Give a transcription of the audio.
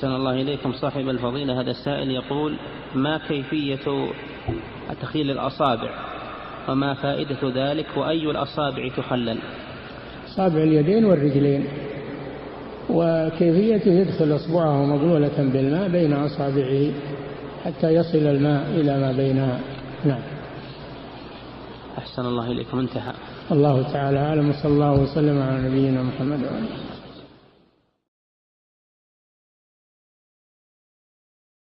أحسن الله إليكم. صاحب الفضيلة هذا السائل يقول ما كيفية تخليل الأصابع؟ وما فائدة ذلك؟ وأي الأصابع تخلل؟ أصابع اليدين والرجلين. وكيفيته يدخل إصبعه مغلولة بالماء بين أصابعه حتى يصل الماء إلى ما بينها نعم. أحسن الله إليكم. انتهى. الله تعالى أعلم. وصلى الله وسلم على نبينا محمد وعلى آله.